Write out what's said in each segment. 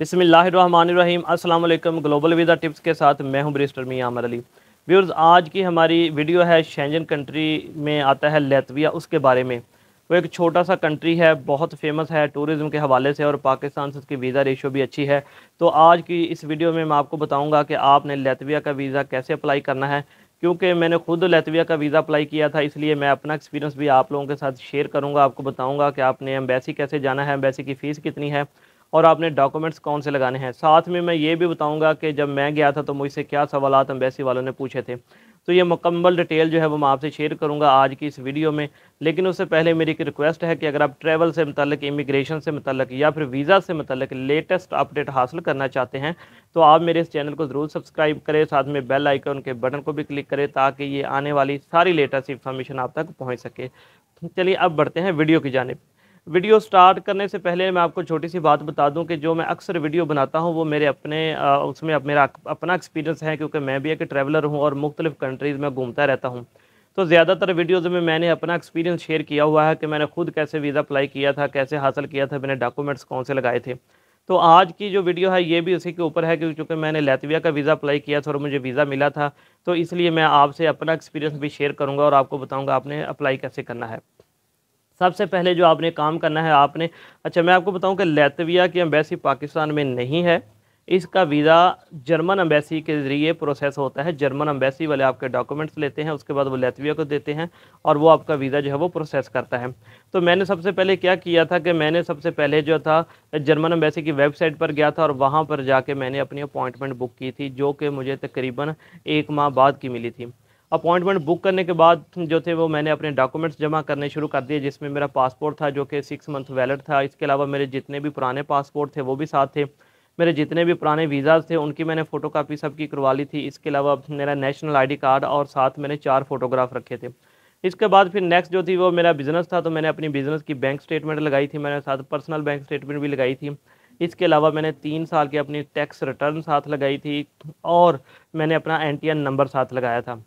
बिसमीम अस्सलाम global visa tips के साथ मैं हूँ ब्रिस्टर मियाँ अमर अली। व्यूर्स आज की हमारी वीडियो है शेंजन कंट्री में आता है लेतविया, उसके बारे में। वो एक छोटा सा कंट्री है, बहुत फ़ेमस है टूरिज़्म के हवाले से और पाकिस्तान से उसकी वीज़ा रेशो भी अच्छी है। तो आज की इस वीडियो में मैं आपको बताऊँगा कि आपने लेतविया का वीज़ा कैसे अप्लाई करना है, क्योंकि मैंने खुद लेतविया का वीज़ा अप्लाई किया था, इसलिए मैं अपना एक्सपीरियंस भी आप लोगों के साथ शेयर करूँगा, आपको बताऊँगा कि आपने एम्बेसी कैसे जाना है एम्बेसी की फ़ीस कितनी है। और आपने डॉक्यूमेंट्स कौन से लगाने हैं? साथ में मैं ये भी बताऊँगा कि जब मैं गया था तो मुझसे क्या सवाल अम्बेसी वालों ने पूछे थे। तो ये मुकम्मल डिटेल जो है वो मैं आपसे शेयर करूँगा आज की इस वीडियो में। लेकिन उससे पहले मेरी एक रिक्वेस्ट है कि अगर आप ट्रैवल से मतलब इमिग्रेशन से मतलब या फिर वीज़ा से मतलब लेटेस्ट अपडेट हासिल करना चाहते हैं तो आप मेरे इस चैनल को ज़रूर सब्सक्राइब करें। साथ में बेल आइकन के बटन को भी क्लिक करें ताकि ये आने वाली सारी लेटेस्ट इन्फॉर्मेशन आप तक पहुँच सके। चलिए अब बढ़ते हैं वीडियो की जानब। वीडियो स्टार्ट करने से पहले मैं आपको छोटी सी बात बता दूँ कि जो मैं अक्सर वीडियो बनाता हूँ, वो मेरे अपने उसमें अब मेरा अपना एक्सपीरियंस है, क्योंकि मैं भी एक ट्रैवलर हूँ और मुख्तलिफ़ कंट्रीज़ में घूमता रहता हूँ। तो ज़्यादातर वीडियोज़ में मैंने अपना एक्सपीरियंस शेयर किया हुआ है कि मैंने खुद कैसे वीज़ा अप्लाई किया था, कैसे हासिल किया था, मैंने डॉक्यूमेंट्स कौन से लगाए थे। तो आज की जो वीडियो है, ये भी उसी के ऊपर है क्योंकि मैंने लेतविया का वीज़ा अप्लाई किया था और मुझे वीज़ा मिला था। तो इसलिए मैं आपसे अपना एक्सपीरियंस भी शेयर करूँगा और आपको बताऊँगा आपने अप्लाई कैसे करना है। सबसे पहले जो आपने काम करना है, आपने अच्छा मैं आपको बताऊँ कि लेतविया की अम्बेसी पाकिस्तान में नहीं है। इसका वीज़ा जर्मन अम्बेसी के ज़रिए प्रोसेस होता है। जर्मन अम्बेसी वाले आपके डॉक्यूमेंट्स लेते हैं, उसके बाद वो लेतविया को देते हैं और वो आपका वीज़ा जो है वो प्रोसेस करता है। तो मैंने सबसे पहले क्या किया था कि मैंने सबसे पहले जो था, जर्मन अम्बेसी की वेबसाइट पर गया था और वहाँ पर जाके मैंने अपनी अपॉइंटमेंट बुक की थी, जो कि मुझे तकरीबन एक माह बाद की मिली थी। अपॉइंटमेंट बुक करने के बाद जो थे वो मैंने अपने डॉक्यूमेंट्स जमा करने शुरू कर दिए, जिसमें मेरा पासपोर्ट था, जो कि सिक्स मंथ वैलिड था। इसके अलावा मेरे जितने भी पुराने पासपोर्ट थे, वो भी साथ थे। मेरे जितने भी पुराने वीज़ाज़ थे, उनकी मैंने फ़ोटो कापी सबकी करवा ली थी। इसके अलावा मेरा नेशनल आईडी कार्ड और साथ मैंने चार फोटोग्राफ रखे थे। इसके बाद फिर नेक्स्ट जो थी वो मेरा बिज़नेस था तो मैंने अपनी बिज़नेस की बैंक स्टेटमेंट लगाई थी। मैंने साथ पर्सनल बैंक स्टेटमेंट भी लगाई थी। इसके अलावा मैंने तीन साल की अपनी टैक्स रिटर्न साथ लगाई थी और मैंने अपना एन नंबर साथ लगाया था।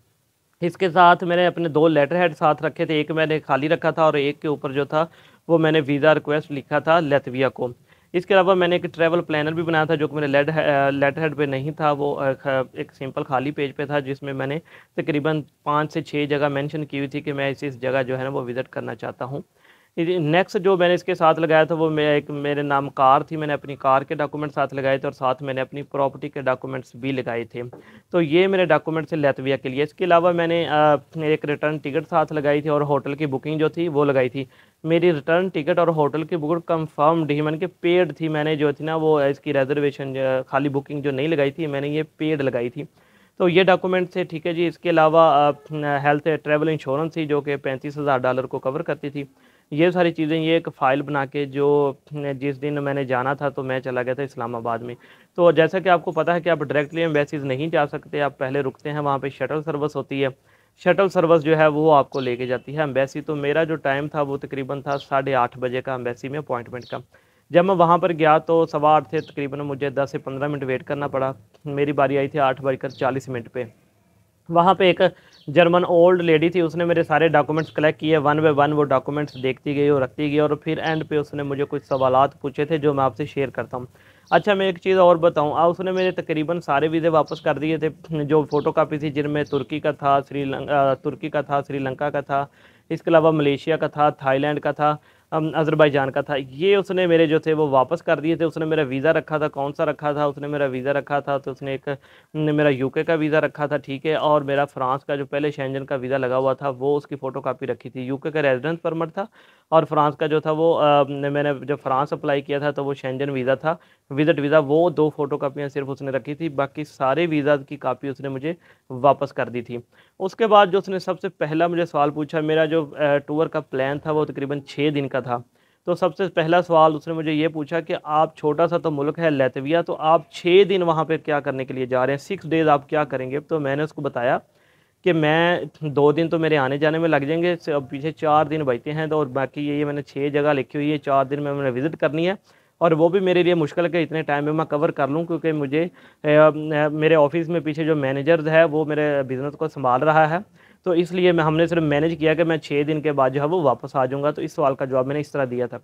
इसके साथ मैंने अपने दो लेटर हेड साथ रखे थे। एक मैंने खाली रखा था और एक के ऊपर जो था, वो मैंने वीज़ा रिक्वेस्ट लिखा था लेतविया को। इसके अलावा मैंने एक ट्रैवल प्लानर भी बनाया था, जो कि मेरे लेट लेटर हेड पे नहीं था। वो एक सिंपल खाली पेज पे था, जिसमें मैंने तकरीबन पाँच से छः जगह मेंशन की हुई थी कि मैं इस इस जगह जो है ना, वो विज़िट करना चाहता हूँ। नेक्स्ट जो मैंने इसके साथ लगाया था, वो मैं एक मेरे नाम कार थी। मैंने अपनी कार के डॉक्यूमेंट साथ लगाए थे और साथ मैंने अपनी प्रॉपर्टी के डॉक्यूमेंट्स भी लगाए थे। तो ये मेरे डॉक्यूमेंट्स थे लेतविया के लिए। इसके अलावा मैंने एक रिटर्न टिकट साथ लगाई थी और होटल की बुकिंग जो थी, वो लगाई थी। मेरी रिटर्न टिकट और होटल की बुकिंग कन्फर्म ही मैंने कि पेड थी। मैंने जो थी ना, वो इसकी रेजर्वेशन खाली बुकिंग जो नहीं लगाई थी, मैंने ये पेड लगाई थी। तो ये डॉक्यूमेंट थे, ठीक है जी। इसके अलावा हेल्थ ट्रैवल इंश्योरेंस थी, जो कि पैंतीस हज़ार डॉलर को कवर करती थी। ये सारी चीज़ें, ये एक फ़ाइल बना के जो जिस दिन मैंने जाना था तो मैं चला गया था इस्लामाबाद में। तो जैसा कि आपको पता है कि आप डायरेक्टली एम्बेसीज नहीं जा सकते, आप पहले रुकते हैं, वहाँ पे शटल सर्विस होती है। शटल सर्विस जो है, वो आपको लेके जाती है एम्बेसी तो मेरा जो टाइम था, वो तकरीबन था साढ़े आठ बजे का एम्बेसी में अपॉइंटमेंट का। जब मैं वहाँ पर गया तो सवा आठ थे, तकरीबन मुझे दस से पंद्रह मिनट वेट करना पड़ा। मेरी बारी आई थी आठ बजकर चालीस मिनट पर वहाँ पे एक जर्मन ओल्ड लेडी थी, उसने मेरे सारे डॉक्यूमेंट्स कलेक्ट किए वन बाई वन वो डॉक्यूमेंट्स देखती गई और रखती गई और फिर एंड पे उसने मुझे कुछ सवाल पूछे थे जो मैं आपसे शेयर करता हूँ। अच्छा मैं एक चीज़ और बताऊँ। उसने मेरे तकरीबन सारे वीज़े वापस कर दिए थे। जो फ़ोटो कापी थी, जिनमें तुर्की का था श्रीलंका तुर्की का था, श्रीलंका का था, इसके अलावा मलेशिया का था, थाईलैंड का था अज़रबैजान का था। ये उसने मेरे जो थे वो वापस कर दिए थे। उसने मेरा वीज़ा रखा था। कौन सा रखा था? उसने मेरा वीज़ा रखा था। तो उसने एक मेरा यूके का वीज़ा रखा था ठीक है। और मेरा फ्रांस का जो पहले शेंजन का वीज़ा लगा हुआ था वो उसकी फ़ोटो कापी रखी थी। यूके का रेजिडेंस परमिट था और फ्रांस का जो था वो आ, मैंने जब फ्रांस अप्लाई किया था तो वो शेंजन वीज़ा था। विज़िट वीज़ा वो दो फ़ोटो कापियाँ सिर्फ़ उसने रखी थी। बाकी सारे वीज़ा की कापी उसने मुझे वापस कर दी थी। उसके बाद जो उसने सबसे पहला मुझे सवाल पूछा मेरा जो टूर का प्लान था वो तकरीबन छः दिन का था। तो सबसे पहला सवाल उसने मुझे ये पूछा कि आप छोटा सा तो मुल्क है लेतविया तो आप छः दिन वहाँ पर क्या करने के लिए जा रहे हैं? सिक्स डेज़ आप क्या करेंगे? तो मैंने उसको बताया कि मैं दो दिन तो मेरे आने जाने में लग जाएँगे अब पीछे चार दिन बचते हैं तो और बाकी ये मैंने छः जगह लिखी हुई है, चार दिन में मैंने विज़िट करनी है और वो भी मेरे लिए मुश्किल है कि इतने टाइम में मैं कवर कर लूँ क्योंकि मुझे मेरे ऑफ़िस में पीछे जो मैनेजर है वो मेरे बिज़नेस को संभाल रहा है। तो इसलिए मैं, हमने सिर्फ़ मैनेज किया कि मैं छः दिन के बाद जो है वो वापस आ जाऊँगा। तो इस सवाल का जवाब मैंने इस तरह दिया था।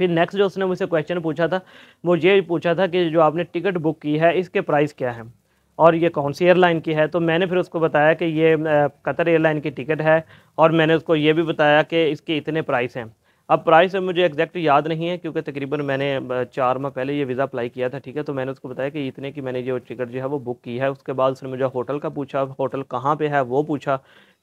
फिर नेक्स्ट जो उसने मुझसे क्वेश्चन पूछा था, वो ये पूछा था कि जो आपने टिकट बुक की है, इसके प्राइस क्या है? और ये कौन सी एयरलाइन की है? तो मैंने फिर उसको बताया कि ये कतर एयरलाइन की टिकट है और मैंने उसको ये भी बताया कि इसके इतने प्राइस हैं। अब प्राइस मुझे एग्जैक्ट याद नहीं है, क्योंकि तकरीबन मैंने चार माह पहले ये वीज़ा अप्लाई किया था, ठीक है? तो मैंने उसको बताया कि इतने की मैंने जो टिकट जो है वो बुक की है। उसके बाद उसने मुझे होटल का पूछा होटल कहाँ पे है वो पूछा,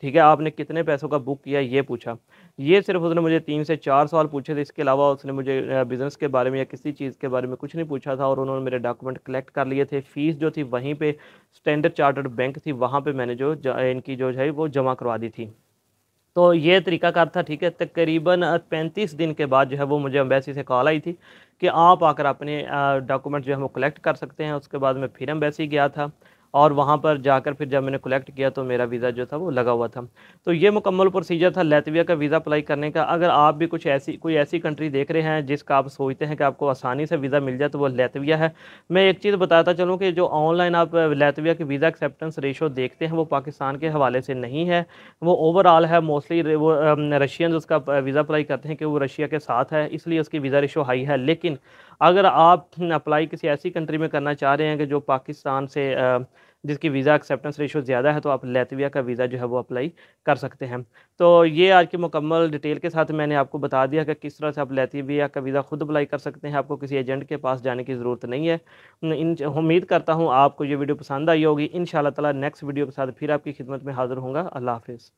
ठीक है? आपने कितने पैसों का बुक किया ये पूछा। ये सिर्फ़ उसने मुझे तीन से चार सवाल पूछे थे, इसके अलावा उसने मुझे बिज़नेस के बारे में या किसी चीज़ के बारे में कुछ नहीं पूछा था और उन्होंने मेरे डॉक्यूमेंट कलेक्ट कर लिए थे। फ़ीस जो थी वहीं पर स्टैंडर्ड चार्टर्ड बैंक थी, वहाँ पर मैंने जो, इनकी जो है वो जमा करवा दी थी। तो ये तरीकाकार था, ठीक है? तकरीबन पैंतीस दिन के बाद जो है वो मुझे अम्बेसी से कॉल आई थी कि आप आकर अपने डॉक्यूमेंट जो है वो कलेक्ट कर सकते हैं। उसके बाद मैं फिर अम्बेसी गया था। और वहाँ पर जाकर फिर जब मैंने कलेक्ट किया तो मेरा वीज़ा जो था वो लगा हुआ था। तो ये मुकम्मल प्रोसीजर था लेतविया का वीज़ा अप्लाई करने का। अगर आप भी कुछ ऐसी, कोई ऐसी कंट्री देख रहे हैं जिसका आप सोचते हैं कि आपको आसानी से वीज़ा मिल जाए तो वो लेतविया है। मैं एक चीज़ बताता चलूँ कि जो ऑनलाइन आप लेतविया के वीज़ा एक्सेप्टेंस रेशो देखते हैं वो पाकिस्तान के हवाले से नहीं है। वो ओवरऑल है मोस्टली वो रशियन उसका वीज़ा अप्लाई करते हैं कि वो रशिया के साथ है, इसलिए उसकी वीज़ा रेशो हाई है। लेकिन अगर आप अप्लाई किसी ऐसी कंट्री में करना चाह रहे हैं कि जो पाकिस्तान से जिसकी वीज़ा एक्सेप्टेंस रेशो ज़्यादा है तो आप लेतविया का वीज़ा जो है वो अप्लाई कर सकते हैं। तो ये आज की मुकम्मल डिटेल के साथ मैंने आपको बता दिया कि किस तरह से आप लेतविया का वीज़ा खुद अप्लाई कर सकते हैं। आपको किसी एजेंट के पास जाने की ज़रूरत नहीं है। इन उम्मीद करता हूँ आपको ये वीडियो पसंद आई होगी। इन शाला नेक्स्ट वीडियो के साथ फिर आपकी खिदमत में हाज़िर होंगे अल्लाह हाफिज़।